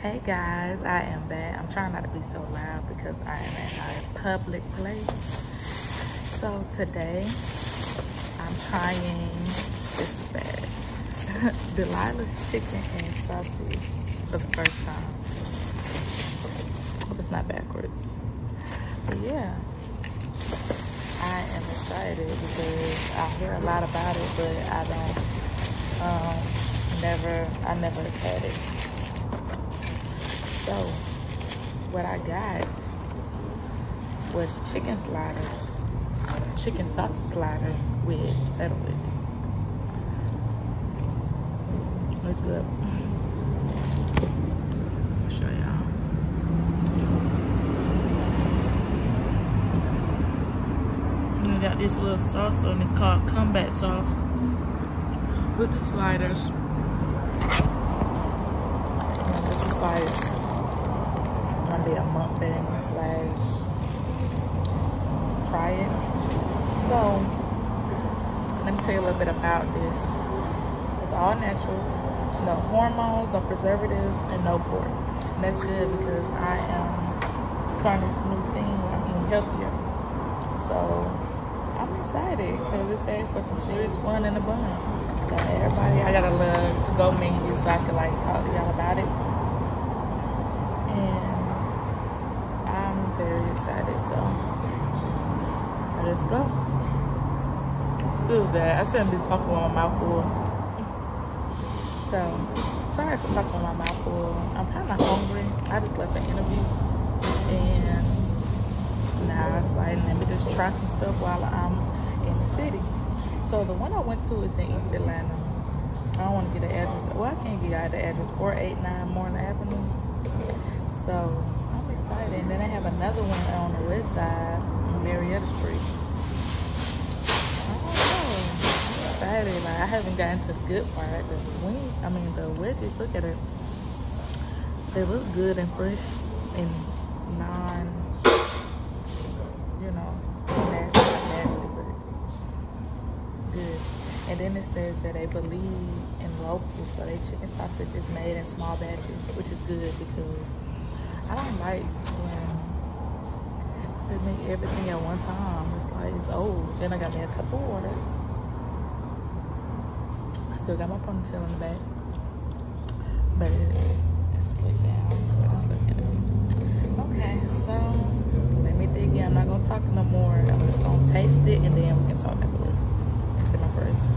Hey guys, I am back. I'm trying not to be so loud because I am in a public place. So today, I'm trying, this is bad, Delilah's chicken and sausage for the first time. Hope it's not backwards. But yeah, I am excited because I hear a lot about it, but I don't, um, never, I never had it. So, what I got was chicken sliders, chicken sausage sliders with potato wedges. It's good. I'll show y'all. We got this little sauce on it's called comeback sauce with the sliders. This is like be a mukbang slash try it. So let me tell you a little bit about this. It's all natural, no hormones, no preservatives, and no pork. And that's good because I am starting this new thing where I'm eating healthier. So I'm excited because it's says for some serious fun in the bun. So everybody, I got a little to-go menu so I can like talk to y'all about it. And I'm very excited, so let's go. Still that, I shouldn't be talking with my mouth full. So, sorry for talking with my mouth full. I'm kind of hungry. I just left an interview and now it's like, let me just try some stuff while I'm in the city. So the one I went to is in East Atlanta. I don't want to get the address. Well, I can't get out the address. 489 Moreland Avenue. So I'm excited. And then I have another one on the west side, Marietta Street. I don't know. Like I haven't gotten to the good part. The wing, I mean the wedges. Look at it. They look good and fresh and non you know, nasty, nasty, but good. And then it says that they believe in local, so they chicken sausage is made in small batches, which is good because I don't like when they make everything at one time. It's like it's old. Then I got me a cup of water. Still got my ponytail in the back, but it, it's down. Let it slip in Okay, so let me dig in. I'm not gonna talk no more. I'm just gonna taste it and then we can talk afterwards. It's in my purse.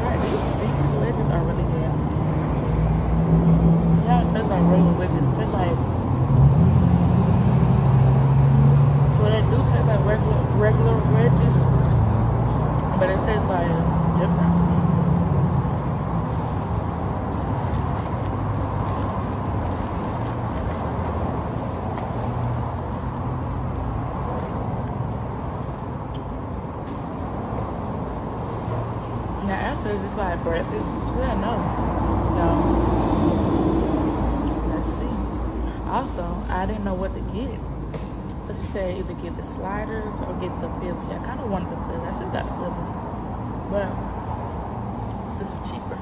Alright, these, these wedges are really good. Yeah, it tastes like regular wedges. It tastes like so they do taste like regular regular wedges, but it tastes like different. It's just like breakfast, yeah, no. So let's see. Also, I didn't know what to get. So she said either get the sliders or get the Philly. I kind of wanted the Philly. I should got the Philly, but this was cheaper.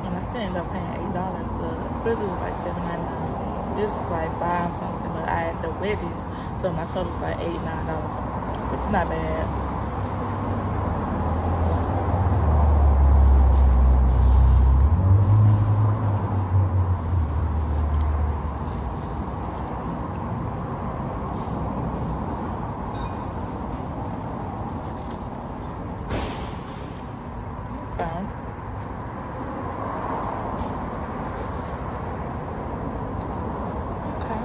And I still ended up paying eight dollars. The Philly was like seven ninety nine. This was like five something, but I had the wedges, so my total was like eight nine dollars, which is not bad. Okay. Okay.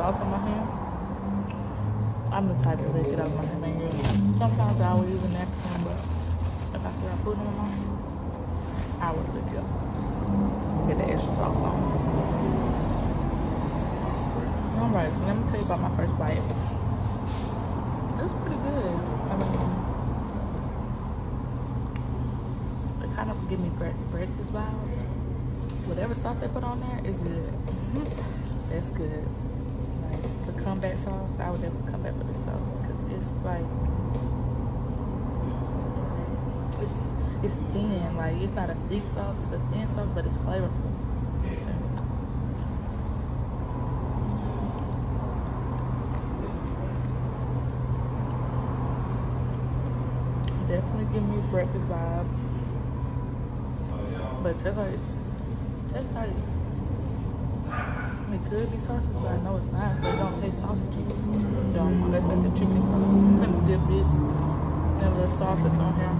Salt in my hand. I'm the type to lick it up my hand. Sometimes I will use a napkin, but if I still have food in my mouth, I would lick it up. Get the extra sauce on. Alright, so let me tell you about my first bite. It was pretty good. I mean, it kind of give me breakfast vibes. Whatever sauce they put on there is good. That's good. Comeback sauce, I would definitely come back for this sauce because it's like it's it's thin. Like it's not a thick sauce, it's a thin sauce, but it's flavorful. Definitely give me breakfast vibes. But that's like that's like it could be sausage, but I know it's not. They don't taste sausagey. Don't unless it's a chicken sauce. I'm gonna dip this the sauce that's on here.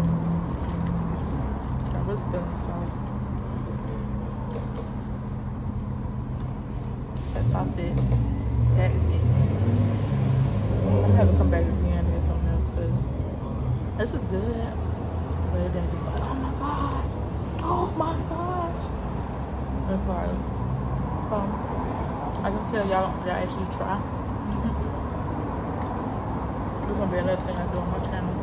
I'm really feeling the sauce. That it. That is it. I'm gonna have to come back again and get something else because this is good. But then just like, oh my gosh. Oh my gosh. That's hard. Um, I can tell y'all y'all actually try. This gonna be another thing I do on my channel.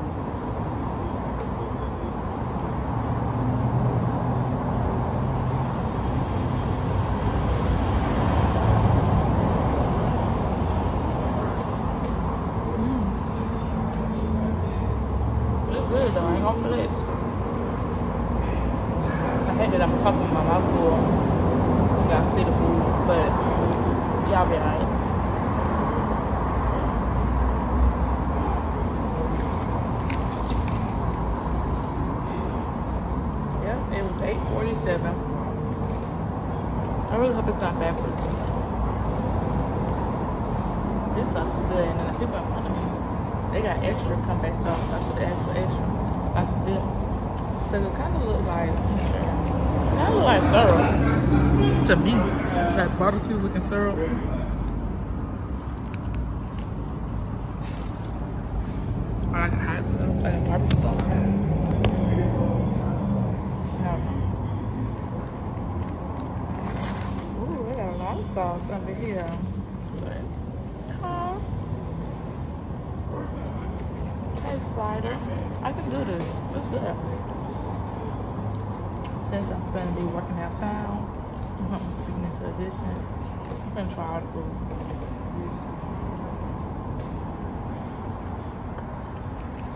I hate that I'm talking about my food. Y'all see the food, but y'all be alright. It was 847. I really hope it's not backwards. This is good, and then the people in front of me, they got extra comeback sauce. I should ask for extra. Like dip. Cause it kind of look like, kind of look like syrup to me that barbecue looking syrup. I like hot sauce, like barbecue sauce. Ooh, they got a lot of sauce under here. Okay, slider. I can do this. Let's good. Since I'm gonna be working out town. I'm speaking into additions. I'm gonna try all the food.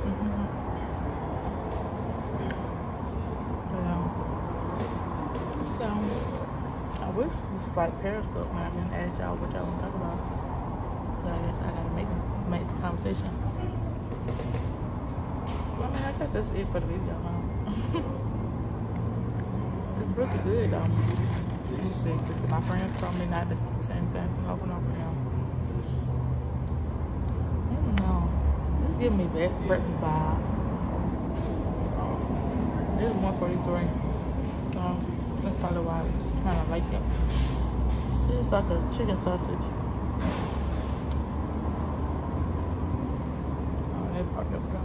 Mm-hmm. So, I wish this is like Periscope and I can ask y'all what y'all want to talk about. But I guess I gotta make make the conversation. I mean, I guess that's it for the video, huh? it's really good though sick because my friends told me not to same thing over and over again. I don't know. This giving me breakfast vibe. This is 143. Um, that's probably why I kind of like it. It's like a chicken sausage. Oh.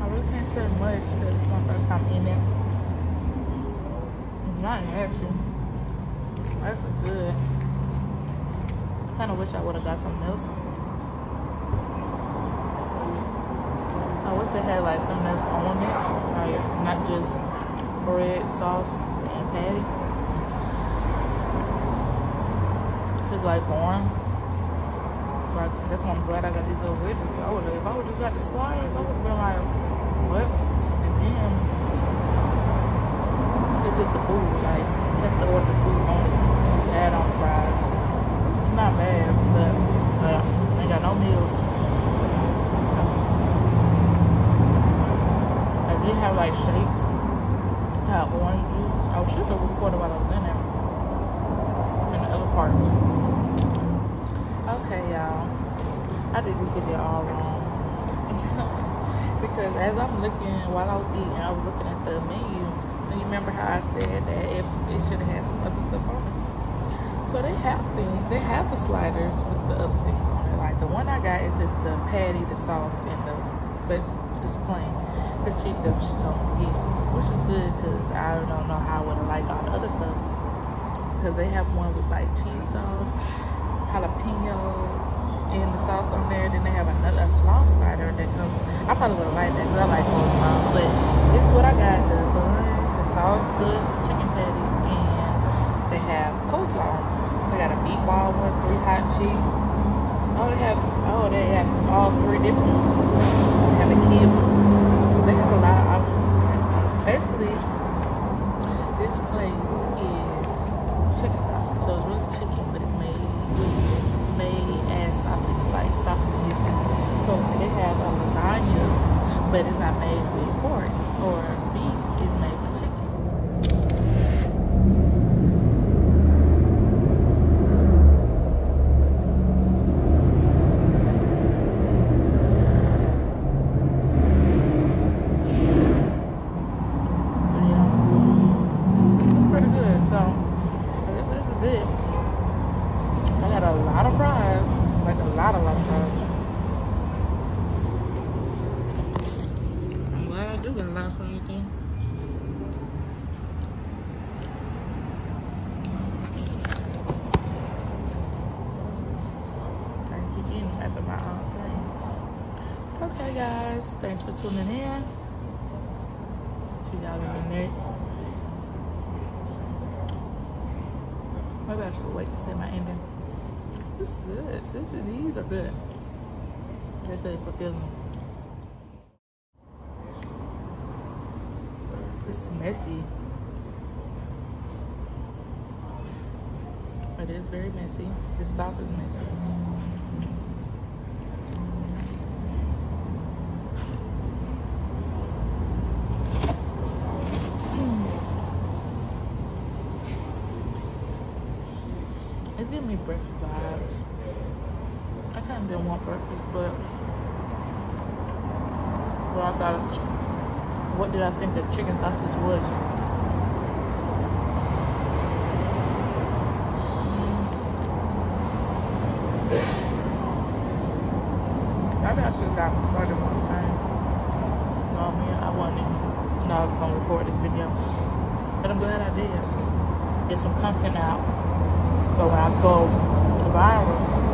I really can't say much because it's my first time in it. Not nasty. That's good. I kind of wish I would have got something else. I wish they had like something else on it. Like not just bread, sauce, and patty. Just like boring. Like that's why I'm glad I got these little wedges. I would if I would just got the sliders, I would have been like, what? And then it's just the food. Like, you have to order food only. Add on fries. It's not bad, but uh, ain't got no meals. I did have like shakes. Had orange juice. I should have recorded while I was in there. In the other parts. Okay, y'all. I did this video all wrong. because as I'm looking, while I was eating, I was looking at the menu remember how I said that if it should have had some other stuff on it. So they have things. They have the sliders with the other things on it. Like the one I got is just the patty, the sauce, and the but just plain. But she that she told me to get, which is good because I don't know how I would have liked all the other stuff. Because they have one with like cheese sauce, jalapeno, and the sauce on there. Then they have another a slaw slider that comes. I probably would have liked that because I like small. But this is what I got. The bun sauce, good chicken patty, and they have coleslaw. They got a meatball one, three hot cheese. Oh, they have, oh, they have all three different ones. They have house. Basically, this place is chicken sausage. So it's really chicken, but it's made made as sausage, like sausages. So like they have a lasagna, but it's not made with pork or beef. It's made with chicken. But yeah, it's pretty good. So I guess this is it. I got a lot of fries, like a lot, a lot of fries. I'm glad I do got a lot of fries though. I can keep eating after my. Okay, guys, thanks for tuning in. See y'all in the next. Maybe I should wait to say my ending. This is good. This, these are good. They're good for feeling. It's messy. It is very messy. The sauce is messy. Breakfast vibes. I kind of didn't want breakfast, but well, I thought, was, what did I think the chicken sausage was? Maybe I should have got started one time. No, I mean, I wasn't even, no, I was going to record this video. But I'm glad I did. Get some content out. When I go viral, y'all